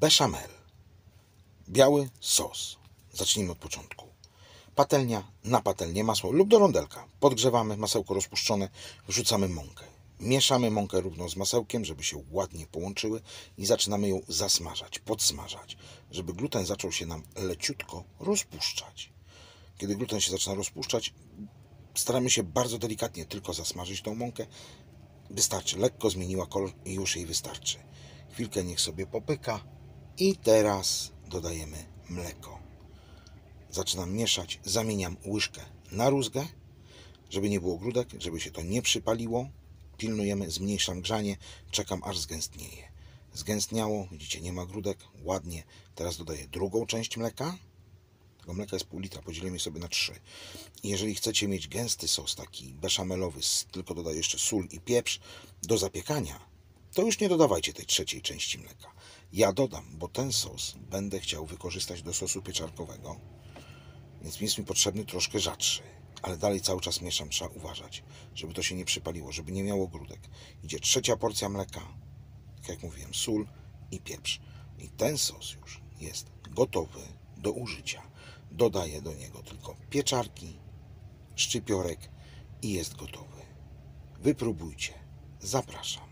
Bechamel. Biały sos. Zacznijmy od początku. Patelnia, na patelnię masło lub do rondelka. Podgrzewamy masełko rozpuszczone, wrzucamy mąkę. Mieszamy mąkę równo z masełkiem, żeby się ładnie połączyły i zaczynamy ją zasmażać, podsmażać, żeby gluten zaczął się nam leciutko rozpuszczać. Kiedy gluten się zaczyna rozpuszczać, staramy się bardzo delikatnie tylko zasmażyć tą mąkę. Wystarczy, lekko zmieniła kolor i już jej wystarczy. Chwilkę niech sobie popyka i teraz dodajemy mleko. Zaczynam mieszać, zamieniam łyżkę na rózgę, żeby nie było grudek, żeby się to nie przypaliło. Pilnujemy, zmniejszam grzanie, czekam aż zgęstnieje. Zgęstniało, widzicie, nie ma grudek, ładnie. Teraz dodaję drugą część mleka. Tego mleka jest pół litra, podzielimy sobie na trzy. Jeżeli chcecie mieć gęsty sos, taki beszamelowy, tylko dodaję jeszcze sól i pieprz do zapiekania, to już nie dodawajcie tej trzeciej części mleka. Ja dodam, bo ten sos będę chciał wykorzystać do sosu pieczarkowego, więc jest mi potrzebny troszkę rzadszy. Ale dalej cały czas mieszam, trzeba uważać, żeby to się nie przypaliło, żeby nie miało grudek. Idzie trzecia porcja mleka, tak jak mówiłem, sól i pieprz. I ten sos już jest gotowy do użycia. Dodaję do niego tylko pieczarki, szczypiorek i jest gotowy. Wypróbujcie. Zapraszam.